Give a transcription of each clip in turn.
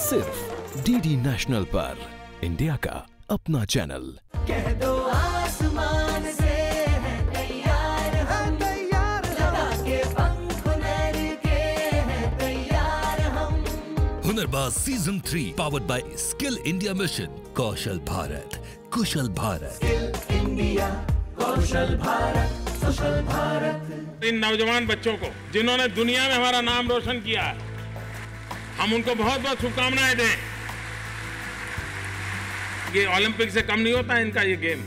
सिर्फ़ DD national पर। India का अपना चैनल कह दो आसमान से Hunarbaaz season three powered by skill India mission Kaushal Bharat Kusal Bharat. Skill India कौशल भारत कुशल भारत। इन नौजवान बच्चों को जिन्होंने दुनिया में हमारा नाम रोशन किया है हम उनको बहुत बहुत शुभकामनाएँ दें। ये ओलंपिक से कम नहीं होता है इनका ये गेम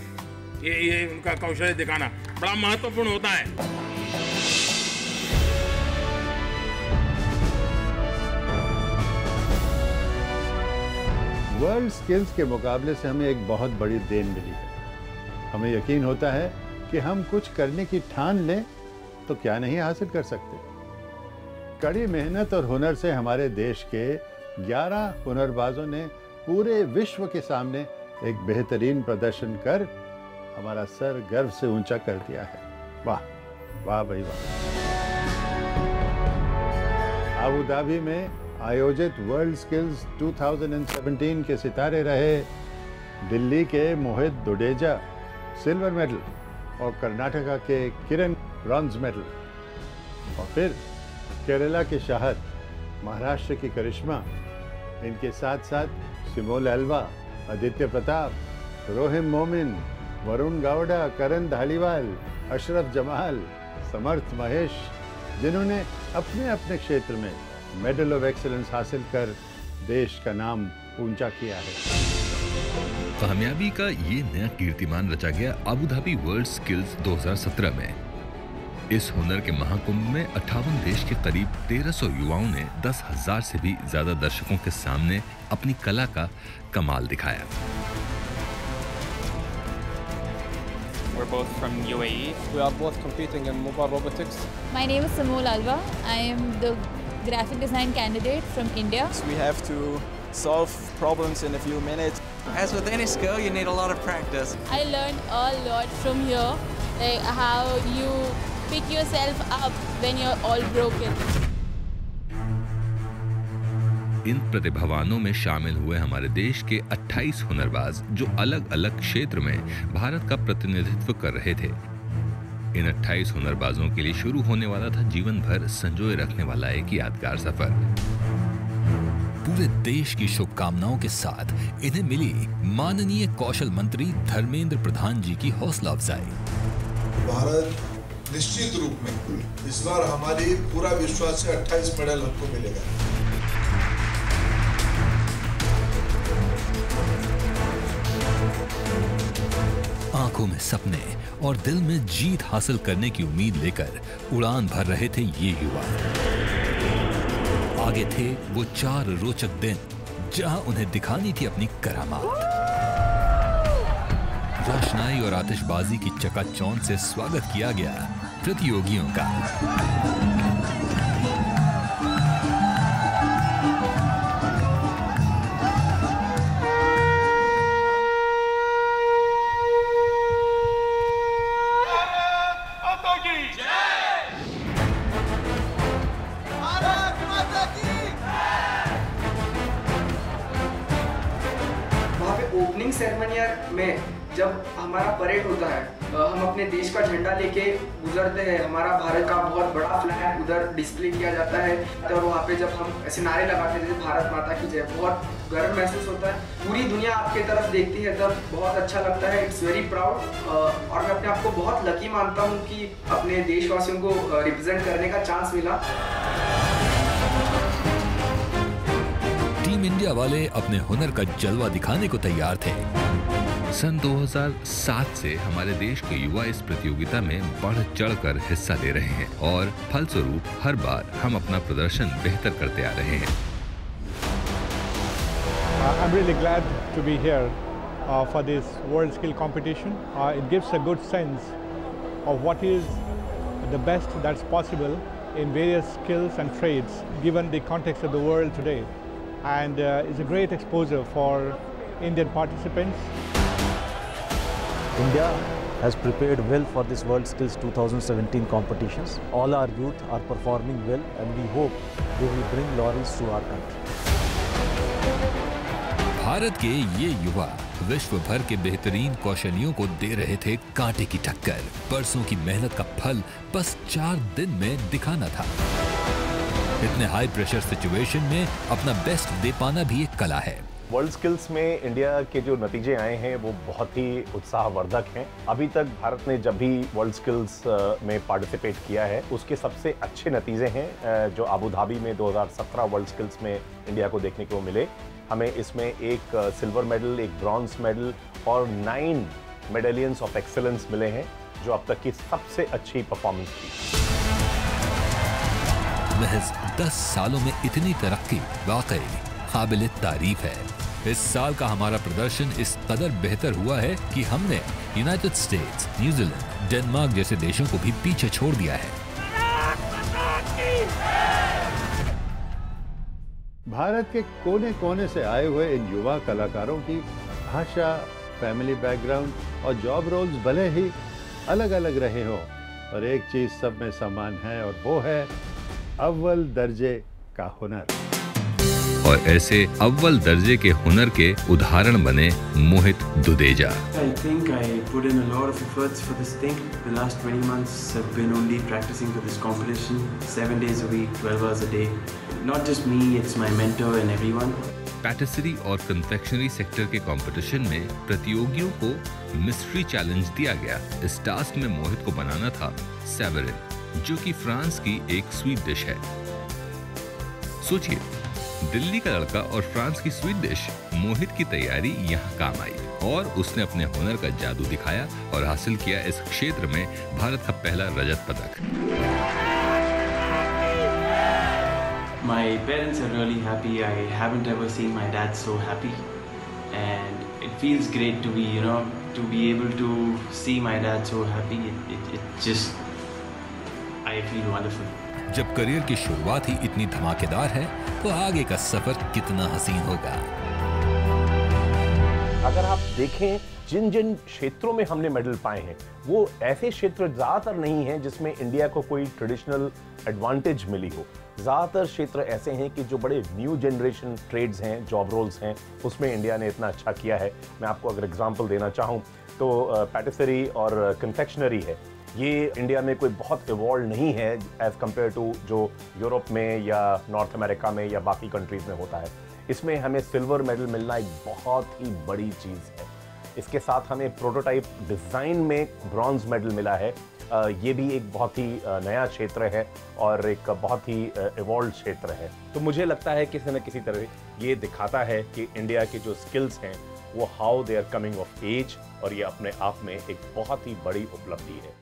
ये ये उनका कौशल दिखाना बड़ा महत्वपूर्ण होता है। वर्ल्ड स्किल्स के मुकाबले से हमें एक बहुत बड़ी देन मिली है। हमें यकीन होता है कि हम कुछ करने की ठान लें तो क्या नहीं हासिल कर सकते। कड़ी मेहनत और हुनर से हमारे देश के 11 हुनरबाजों ने पूरे विश्व के सामने एक बेहतरीन प्रदर्शन कर हमारा सर गर्व से ऊँचा कर दिया है। वाह वाह भाई, वाह। अबू धाबी में आयोजित वर्ल्ड स्किल्स 2017 के सितारे रहे दिल्ली के मोहित दुडेजा, सिल्वर मेडल और कर्नाटका के किरण ब्रॉन्ज मेडल। और फिर केरला के शाहद महाराष्ट्र की करिश्मा, इनके साथ साथ सिमोल अलवा आदित्य प्रताप, रोहिम मोमिन, वरुण गावड़ा, करण धालीवाल, अशरफ जमाल, समर्थ महेश, जिन्होंने अपने अपने क्षेत्र में मेडल ऑफ़ एक्सीलेंस हासिल कर देश का नाम ऊँचा किया है। कामयाबी का ये नया कीर्तिमान रचा गया अबू धाबी वर्ल्ड स्किल्स 2017 में। इस हुनर के महाकुंभ में अट्ठावन देश के करीब 1300 युवाओं ने दस हज़ार से भी ज़्यादा दर्शकों के सामने अपनी कला का कमाल दिखाया We're both from UAE. We are both competing in mobile robotics. My name is Samol Alva. I am the graphic design candidate from India. So we have to solve problems in a few minutes. As with any skill, you need a lot of practice. I learned a lot from here, like how you pick yourself up when you're all broken. इन प्रतिभावानों में शामिल हुए हमारे देश के 28 हुनरबाज जो अलग अलग क्षेत्र में भारत का प्रतिनिधित्व कर रहे थे। इन 28 हुनरबाजों के लिए शुरू होने वाला था जीवन भर संजोए रखने वाला एक यादगार सफ़र। पूरे देश की शुभकामनाओं के साथ इन्हें मिली माननीय कौशल मंत्री धर्मेंद्र प्रधान जी की हौसला अफजाई। भारत निश्चित रूप में इस बार हमारी पूरा विश्वास है 28 मेडल हमको मिलेगा। आँखों में सपने और दिल में जीत हासिल करने की उम्मीद लेकर उड़ान भर रहे थे ये युवा। आगे थे वो चार रोचक दिन, जहाँ उन्हें दिखानी थी अपनी करामात। रोशनाई और आतिशबाजी की चकाचौंध से स्वागत किया गया। प्रतियोगियों का। सेरेमनी में जब हमारा परेड होता है हम अपने देश का झंडा लेके गुजरते हैं। हमारा भारत का बहुत बड़ा फ्लैग उधर डिस्प्ले किया जाता है। और वहाँ पे जब हम ऐसे नारे लगाते हैं, जैसे भारत माता की जय, बहुत गर्व महसूस होता है। पूरी दुनिया आपके तरफ़ देखती है, तब बहुत अच्छा लगता है। इट्स वेरी प्राउड और मैं अपने आप को बहुत लकी मानता हूँ कि अपने देशवासियों को रिप्रेजेंट करने का चांस मिला। टीम इंडिया वाले अपने हुनर का जलवा दिखाने को तैयार थे। सन 2007 से हमारे देश के युवा इस प्रतियोगिता में बढ़ चढ़कर हिस्सा ले रहे हैं और फलस्वरूप हर बार हम अपना प्रदर्शन बेहतर करते आ रहे हैं Uh, I'm really glad to be here uh, for this World Skill Competition. Uh, it gives a good sense of what is the best that's possible in various skills and trades given the context of the world today. And uh, it's a great exposure for Indian participants. India has prepared well for this World Skills 2017 competitions. All our youth are performing well and we hope they will bring laurels to our country. Bharat के ये युवा विश्व भर के बेहतरीन कौशलियों को दे रहे थे कांटे की टक्कर बरसों की मेहनत का फल बस चार दिन में दिखाना था इतने हाई प्रेशर सिचुएशन में अपना बेस्ट दे पाना भी एक कला है वर्ल्ड स्किल्स में इंडिया के जो नतीजे आए हैं, वो बहुत ही उत्साहवर्धक हैं। अभी तक भारत ने जब भी वर्ल्ड स्किल्स में पार्टिसिपेट किया है, उसके सबसे अच्छे नतीजे हैं जो अबू धाबी में 2017 वर्ल्ड स्किल्स में इंडिया को देखने को मिले। हमें इसमें एक सिल्वर मेडल एक ब्रॉन्ज मेडल और नाइन मेडलियंस ऑफ़ एक्सेलेंस मिले हैं, जो अब तक की सबसे अच्छी परफॉर्मेंस थी। महज 10 सालों में इतनी तरक्की, वाकई। काबिल तारीफ़ है। इस साल का हमारा प्रदर्शन इस कदर बेहतर हुआ है कि हमने यूनाइटेड स्टेट्स न्यूजीलैंड डेनमार्क जैसे देशों को भी पीछे छोड़ दिया है। भारत के कोने कोने से आए हुए इन युवा कलाकारों की भाषा फैमिली बैकग्राउंड और जॉब रोल्स भले ही अलग अलग रहे हों और एक चीज़ सब में समान है और वो है अव्वल दर्जे का हुनर। और ऐसे अव्वल दर्जे के हुनर के उदाहरण बने मोहित दुदेजा। पैटिसरी और कंफेक्शनरी सेक्टर के कंपटीशन में प्रतियोगियों को मिस्ट्री चैलेंज दिया गया। इस टास्क में मोहित को बनाना था सेवरिन जो कि फ्रांस की एक स्वीट डिश है। सोचिए दिल्ली का लड़का और फ्रांस की स्वीट डिश मोहित की तैयारी यहाँ काम आई और उसने अपने हुनर का जादू दिखाया और हासिल किया इस क्षेत्र में भारत का पहला रजत पदक My parents are really happy. I haven't ever seen my dad so happy. And it feels great to be, you know, to be able to see my dad so happy. It, it, it just, I feel wonderful. जब career की शुरुआत ही इतनी धमाकेदार है तो आगे का सफ़र कितना हसीन होगा। अगर आप देखें जिन जिन क्षेत्रों में हमने मेडल पाए हैं, वो ऐसे क्षेत्र ज़्यादातर नहीं हैं जिसमें इंडिया को कोई ट्रेडिशनल एडवांटेज मिली हो। ज़्यादातर क्षेत्र ऐसे हैं कि जो बड़े न्यू जनरेशन ट्रेड्स हैं जॉब रोल्स हैं, उसमें इंडिया ने इतना अच्छा किया है। मैं आपको अगर एग्ज़ाम्पल देना चाहूँ तो पैटिसरी और कन्फेक्शनरी है। ये इंडिया में कोई बहुत इवॉल्व नहीं है एज कंपेयर टू जो यूरोप में या नॉर्थ अमेरिका में या बाकी कंट्रीज़ में होता है। इसमें हमें सिल्वर मेडल मिलना एक बहुत ही बड़ी चीज़ है। इसके साथ हमें प्रोटोटाइप डिज़ाइन में ब्रॉन्ज मेडल मिला है। ये भी एक बहुत ही नया क्षेत्र है और एक बहुत ही इवॉल्व क्षेत्र है। तो मुझे लगता है किसी न किसी तरह ये दिखाता है कि इंडिया के जो स्किल्स हैं, वो how they are coming of age और ये अपने आप में एक बहुत ही बड़ी उपलब्धि है।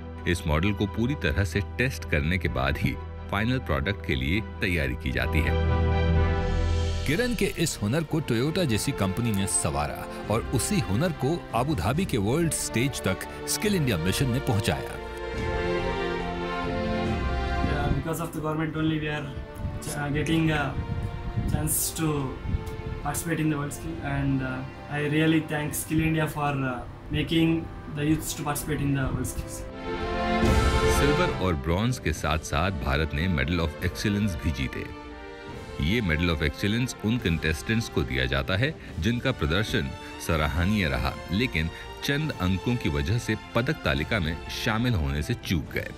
इस मॉडल को पूरी तरह से टेस्ट करने के बाद ही फाइनल प्रोडक्ट के लिए तैयारी की जाती है किरण के इस हुनर को टोयोटा जैसी कंपनी ने सवारा और उसी हुनर को आबुधाबी के वर्ल्ड स्टेज तक स्किल इंडिया मिशन ने पहुँचाया Making. सिल्वर और ब्रॉन्ज के साथ साथ भारत ने मेडल ऑफ़ एक्सीलेंस भी जीते। ये मेडल ऑफ़ एक्सीलेंस उन कंटेस्टेंट्स को दिया जाता है जिनका प्रदर्शन सराहनीय रहा, लेकिन चंद अंकों की वजह से पदक तालिका में शामिल होने से चूक गए।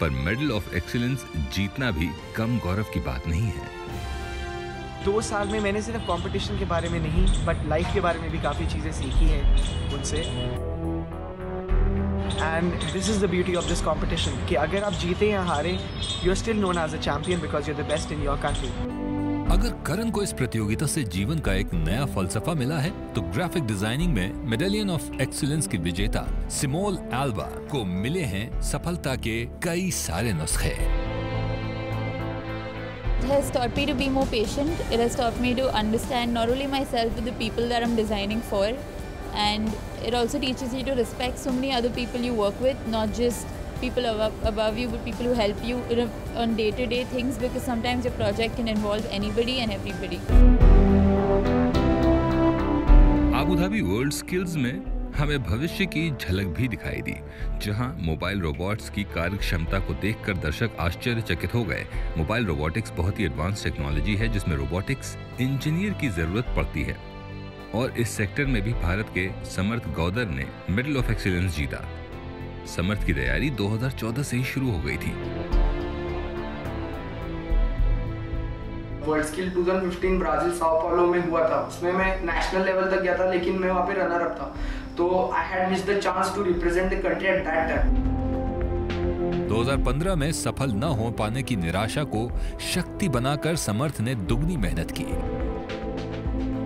पर मेडल ऑफ़ एक्सीलेंस जीतना भी कम गौरव की बात नहीं है। दो साल में मैंने सिर्फ़ कंपटीशन के बारे में नहीं बट लाइफ के बारे में भी काफ़ी चीज़ें सीखी हैं उनसे। And this is the beauty of this competition कि अगर आप जीते या हारे you are still known as a champion because you are the best in your country अगर करण को इस प्रतियोगिता से जीवन का एक नया फलसफा मिला है तो ग्राफिक डिज़ाइनिंग में मेडेलियन ऑफ़ एक्सीलेंस की विजेता सिमोल एल्बा को मिले हैं सफलता के कई सारे नुस्खे It has taught me to be more patient. It has taught me to understand not only myself but the people that I'm designing for. And it also teaches you to respect so many other people you work with, not just people above, above you, but people who help you in a, on day to day things because sometimes your project can involve anybody and everybody. Abu Dhabi world skills में हमें भविष्य की झलक भी दिखाई दी जहाँ mobile robots की कार्य क्षमता को देखकर दर्शक आश्चर्यचकित हो गए मोबाइल रोबोटिक्स बहुत ही एडवांस टेक्नोलॉजी है जिसमें रोबोटिक्स इंजीनियर की ज़रूरत पड़ती है और इस सेक्टर में भी भारत के समर्थ गौदर ने मेडल ऑफ़ एक्सीलेंस जीता। समर्थ की तैयारी 2014 से ही शुरू हो गई थी। World skill 2015 Brazil Sao Paulo में हुआ था। उसमें मैं नेशनल लेवल तक गया था लेकिन मैं वहाँ पे रनर अप था। तो I had miss the chance to represent the country at that time 2015 में सफल न हो पाने की निराशा को शक्ति बनाकर समर्थ ने दुगनी मेहनत की।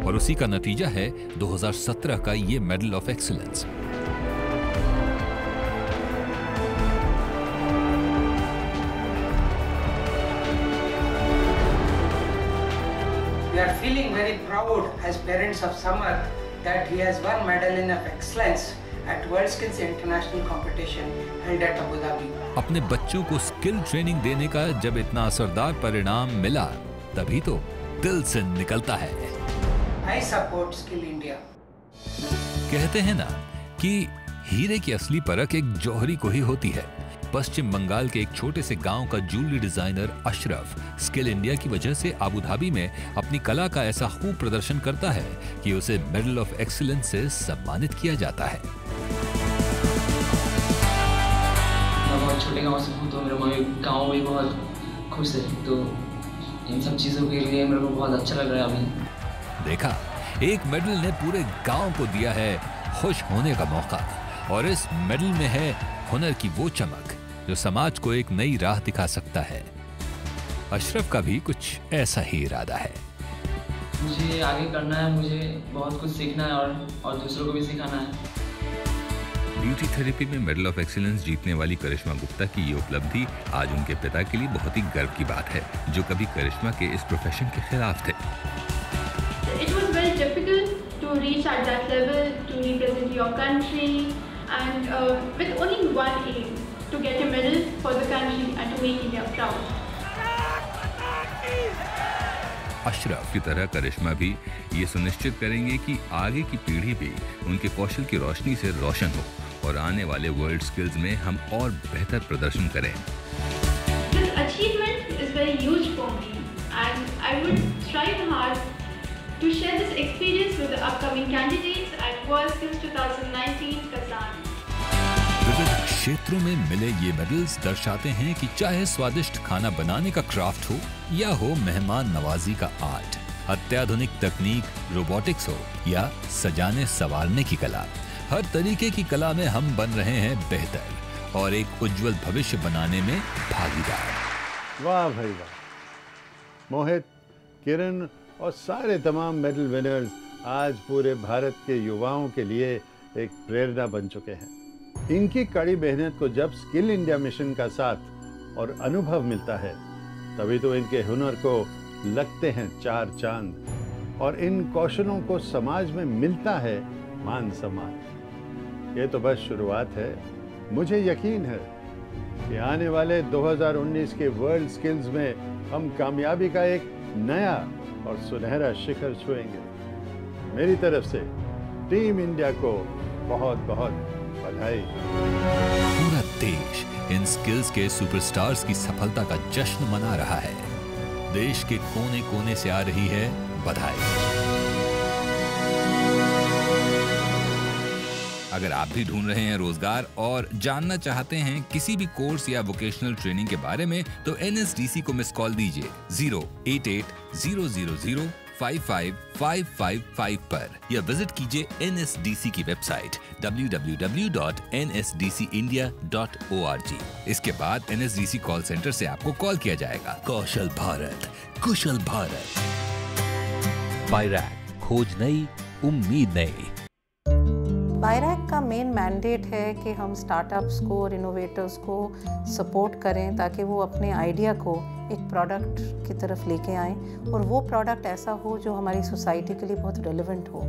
और उसी का नतीजा है 2017 का ये medal of excellence We are feeling very proud as parents of Samarth that he has won medal in of excellence at World Skills International Competition held at Abu Dhabi. अपने बच्चों को स्किल ट्रेनिंग देने का जब इतना असरदार परिणाम मिला तभी तो दिल से निकलता है I support Skill India. कहते हैं ना कि हीरे की असली परख एक जौहरी को ही होती है। पश्चिम बंगाल के एक छोटे से गाँव का jewellery designer Ashraf skill India की वजह से आबू धाबी में अपनी कला का ऐसा खूब प्रदर्शन करता है कि उसे मेडल ऑफ़ एक्सीलेंस से सम्मानित किया जाता है। बहुत छोटे गाँव से हूँ तो मेरे मम्मी गाँव भी बहुत खुश है तो इन सब चीज़ों के लिए मेरे को बहुत अच्छा लग रहा है अभी। देखा। एक मेडल ने पूरे गाँव को दिया है खुश होने का मौका। और इस मेडल में है हुनर की वो चमक जो समाज को एक नई राह दिखा सकता है। अशरफ का भी कुछ ऐसा ही इरादा है। मुझे आगे करना है मुझे बहुत कुछ सीखना है और और दूसरों को भी सिखाना है। ब्यूटी थेरेपी में मेडल ऑफ़ एक्सीलेंस जीतने वाली करिश्मा गुप्ता की ये उपलब्धि आज उनके पिता के लिए बहुत ही गर्व की बात है जो कभी करिश्मा के इस प्रोफेशन के खिलाफ थे। It was very difficult to reach at that level, to represent your country, and uh, with only one aim to get a medal for the country and to make India proud. Ashraf की तरह करिश्मा भी ये सुनिश्चित करेंगे कि आगे की पीढ़ी भी उनके कौशल की रोशनी से रोशन हो और आने वाले वर्ल्ड स्किल्स में हम और बेहतर प्रदर्शन करें This achievement is very huge for me, and I would strive hard to share this experience with the upcoming candidates at World Skills 2019 Kazan. क्षेत्रों में मिले ये मेडल्स दर्शाते हैं कि चाहे स्वादिष्ट खाना बनाने का क्राफ्ट हो या हो मेहमान नवाजी का आर्ट अत्याधुनिक तकनीक रोबोटिक्स हो या सजाने संवारने की कला हर तरीके की कला में हम बन रहे हैं बेहतर और एक उज्जवल भविष्य बनाने में भागीदार वाह भाई वाह मोहित किरण और सारे तमाम मेडल विनर्स आज पूरे भारत के युवाओं के लिए एक प्रेरणा बन चुके हैं। इनकी कड़ी मेहनत को जब स्किल इंडिया मिशन का साथ और अनुभव मिलता है, तभी तो इनके हुनर को लगते हैं चार चाँद और इन कौशलों को समाज में मिलता है मान सम्मान। ये तो बस शुरुआत है। मुझे यकीन है कि आने वाले 2019 के वर्ल्ड स्किल्स में हम कामयाबी का एक नया और सुनहरा शिखर छुएँगे। मेरी तरफ़ से टीम इंडिया को बहुत बहुत बधाई। पूरा देश इन स्किल्स के सुपरस्टार्स की सफलता का जश्न मना रहा है। देश के कोने कोने से आ रही है बधाई। अगर आप भी ढूंढ रहे हैं रोज़गार और जानना चाहते हैं किसी भी कोर्स या वोकेशनल ट्रेनिंग के बारे में तो एनएसडीसी को मिस कॉल दीजिए zero eight eight zero zero zero five five five five five पर या विज़िट कीजिए एनएसडीसी की वेबसाइट www.nsdcindia.org इसके बाद एनएसडीसी कॉल सेंटर से आपको कॉल किया जाएगा। कौशल भारत कुशल भारत। बायरैक खोज नई उम्मीद नई। बायरैक का मेन मैंडेट है कि हम स्टार्टअप्स को और इनोवेटर्स को सपोर्ट करें ताकि वो अपने आइडिया को एक प्रोडक्ट की तरफ़ लेके आएँ और वो प्रोडक्ट ऐसा हो जो हमारी सोसाइटी के लिए बहुत रेलिवेंट हो।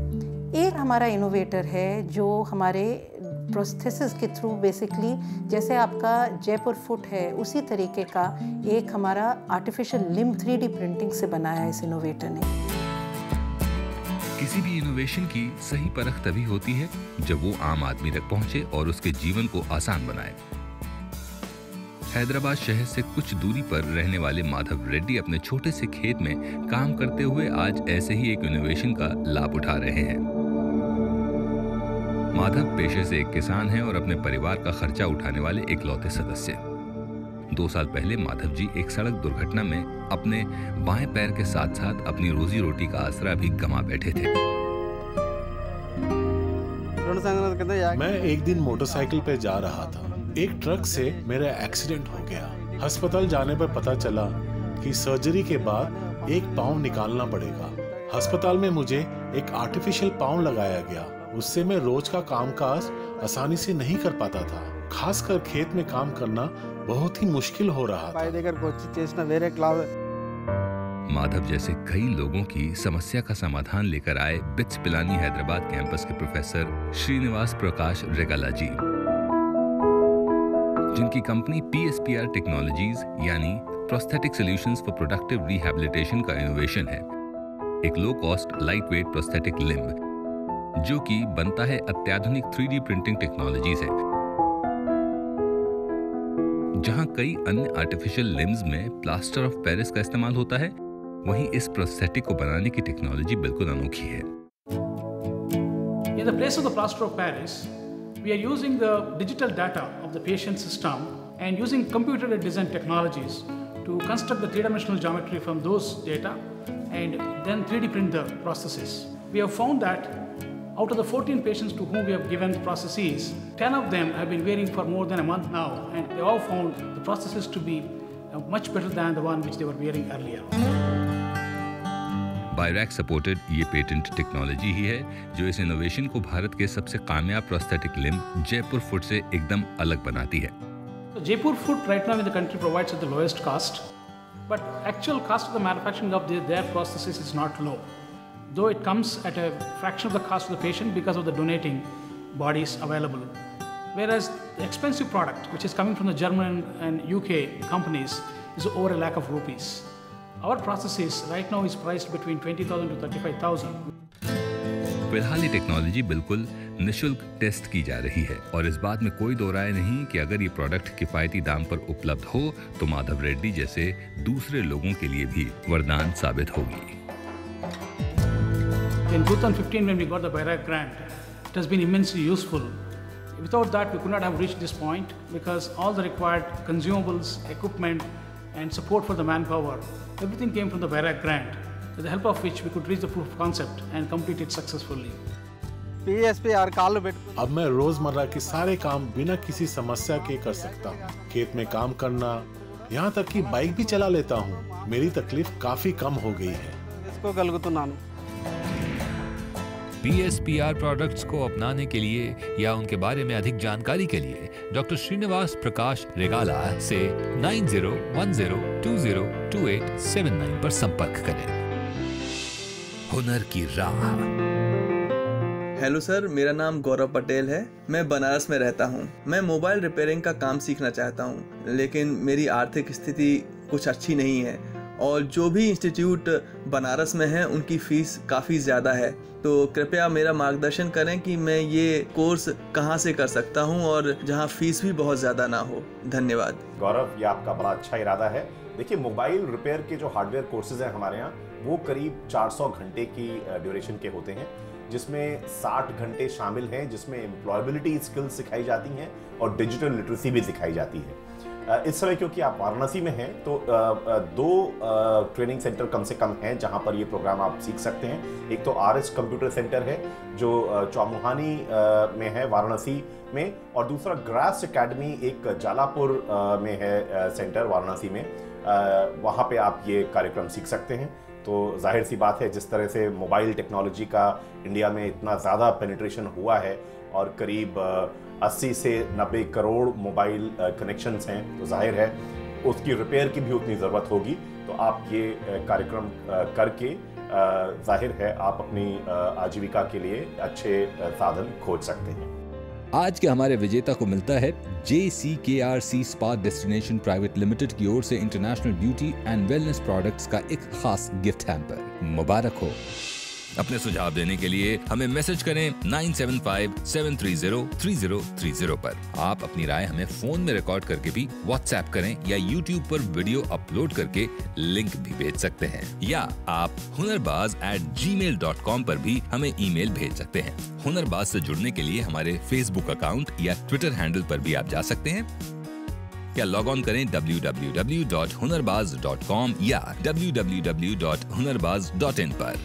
एक हमारा इनोवेटर है जो हमारे प्रोस्थेसिस के थ्रू बेसिकली जैसे आपका जयपुर फुट है, उसी तरीके का एक हमारा आर्टिफिशियल लिम्ब थ्री प्रिंटिंग से बनाया इस इनोवेटर ने। किसी भी इनोवेशन की सही परख तभी होती है जब वो आम आदमी तक पहुँचे और उसके जीवन को आसान बनाए। हैदराबाद शहर से कुछ दूरी पर रहने वाले माधव रेड्डी अपने छोटे से खेत में काम करते हुए आज ऐसे ही एक इनोवेशन का लाभ उठा रहे हैं। माधव पेशे से एक किसान हैं और अपने परिवार का खर्चा उठाने वाले इकलौते सदस्य। दो साल पहले माधव जी एक सड़क दुर्घटना में अपने बाएँ पैर के साथ साथ अपनी रोजी रोटी का आसरा भी गंवा बैठे थे। मैं एक दिन मोटरसाइकिल पे जा रहा था। एक ट्रक से मेरा एक्सीडेंट हो गया। अस्पताल जाने पर पता चला कि सर्जरी के बाद एक पाँव निकालना पड़ेगा। अस्पताल में मुझे एक आर्टिफिशियल पाँव लगाया गया। उससे मैं रोज का कामकाज आसानी से नहीं कर पाता था। खासकर खेत में काम करना बहुत ही मुश्किल हो रहा था। माधव जैसे कई लोगों की समस्या का समाधान लेकर आए बिट्स पिलानी हैदराबाद कैंपस के प्रोफेसर श्रीनिवास प्रकाश रेगाला जी जिनकी कंपनी पीएसपीआर टेक्नोलॉजीज़ यानी prosthetic solutions for productive rehabilitation का इनोवेशन है। एक low cost light weight prosthetic limb जो कि बनता है अत्याधुनिक 3D प्रिंटिंग टेक्नोलॉजी से। जहाँ कई अन्य आर्टिफिशियल लिम्स में प्लास्टर ऑफ़ पेरिस का इस्तेमाल होता है, वहीं इस प्रोस्थेटिक को बनाने की टेक्नोलॉजी बिल्कुल अनोखी है। In the place of the plaster of Paris we are using the digital data of the patient system and using computer design technologies to construct the three dimensional geometry from those data and then 3D print the processes we have found that out of the 14 patients to whom we have given the prostheses, 10 of them have been wearing for more than a month now and they all found the prosthesis to be uh, much better than the one which they were wearing earlier. BIRAC supported ये patent technology ही है जो इस innovation को भारत के सबसे कामयाब prosthetic limb Jaipur foot से एकदम अलग बनाती है So Jaipur foot right now in the country provides at the lowest cost, but actual cost of the manufacturing of the, their prosthesis is not low. Though it comes at a fraction of the cost of the patient because of the donating bodies available. Whereas the expensive product, which is coming from the German and UK companies, is over a lakh of rupees. Our prosthesis right now is priced between 20,000 to 35,000. फ़िलहाल ये technology बिल्कुल निशुल्क test की जा रही है और इस बात में कोई दो राय नहीं कि अगर ये प्रोडक्ट किफायती दाम पर उपलब्ध हो तो माधव रेड्डी जैसे दूसरे लोगों के लिए भी वरदान साबित होगी In 2015, when we got the BIRAC grant, it has been immensely useful. Without that, we could not have reached this point because all the required consumables, equipment, and support for the manpower, everything came from the BIRAC grant, with the help of which we could reach the proof of concept and complete it successfully. अब मैं रोज़मर्रा के सारे काम बिना किसी समस्या के कर सकता हूँ खेत में काम करना यहाँ तक कि बाइक भी चला लेता हूँ मेरी तकलीफ़ काफ़ी कम हो गई है पीएसपीआर प्रोडक्ट्स को अपनाने के लिए या उनके बारे में अधिक जानकारी के लिए डॉक्टर श्रीनिवास प्रकाश रेगाला से 9010202879 पर संपर्क करें। हुनर की राह। हेलो सर, मेरा नाम गौरव पटेल है। मैं बनारस में रहता हूँ। मैं मोबाइल रिपेयरिंग का काम सीखना चाहता हूँ, लेकिन मेरी आर्थिक स्थिति कुछ अच्छी नहीं है। और जो भी इंस्टीट्यूट बनारस में है, उनकी फ़ीस काफ़ी ज़्यादा है। तो कृपया मेरा मार्गदर्शन करें कि मैं ये कोर्स कहाँ से कर सकता हूँ और जहाँ फ़ीस भी बहुत ज़्यादा ना हो। धन्यवाद। गौरव, ये आपका बड़ा अच्छा इरादा है। देखिए मोबाइल रिपेयर के जो हार्डवेयर कोर्सेज हैं हमारे यहाँ, वो करीब 400 घंटे की ड्यूरेशन के होते हैं, जिसमें 60 घंटे शामिल हैं, जिसमें एम्प्लॉयबिलिटी स्किल्स सिखाई जाती हैं और डिजिटल लिटरेसी भी सिखाई जाती है। इस समय क्योंकि आप वाराणसी में हैं तो दो ट्रेनिंग सेंटर कम से कम हैं जहाँ पर ये प्रोग्राम आप सीख सकते हैं। एक तो आर एस कंप्यूटर सेंटर है, जो चौमुहानी में है, वाराणसी में, और दूसरा ग्रास एकेडमी एक जालापुर में है सेंटर वाराणसी में। वहाँ पे आप ये कार्यक्रम सीख सकते हैं। तो ज़ाहिर सी बात है, जिस तरह से मोबाइल टेक्नोलॉजी का इंडिया में इतना ज़्यादा पेनिट्रेशन हुआ है, और करीब 80 से 90 करोड़ मोबाइल कनेक्शंस हैं तो ज़ाहिर है, उसकी रिपेयर की भी उतनी ज़रूरत होगी। तो आप ये कार्यक्रम करके ज़ाहिर है आप अपनी आजीविका के लिए अच्छे साधन खोज सकते हैं। आज के हमारे विजेता को मिलता है J C K R C spa destination private limited की ओर से international beauty and wellness products का एक खास गिफ्ट हैम्पर मुबारक हो। अपने सुझाव देने के लिए हमें मैसेज करें 9757303030 पर। आप अपनी राय हमें फ़ोन में रिकॉर्ड करके भी व्हाट्सएप करें या यूट्यूब पर वीडियो अपलोड करके लिंक भी भेज सकते हैं। या आप Hunarbaaz at Gmail dot com पर भी हमें ईमेल भेज सकते हैं। हुनरबाज से जुड़ने के लिए हमारे फेसबुक अकाउंट या ट्विटर हैंडल पर भी आप जा सकते हैं। या लॉग ऑन करें www.hunarbaz.com या www.hunarbaz.in पर।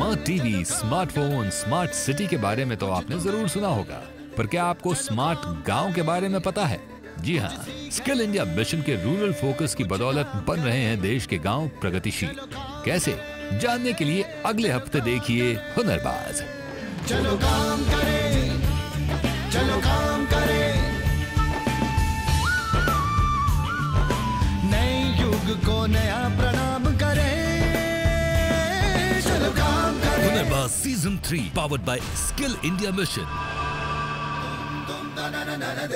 Smart TV smartphone smart city के बारे में तो आपने ज़रूर सुना होगा। पर क्या आपको स्मार्ट गाँव के बारे में पता है? जी हाँ स्किल इंडिया मिशन के रूरल फोकस की बदौलत बन रहे हैं देश के गाँव प्रगतिशील। कैसे? जानने के लिए अगले हफ़्ते देखिए हुनरबाज। चलो काम करें, चलो काम करें। नए युग को नया Season 3 powered by Skill India Mission. Da, na, na, na,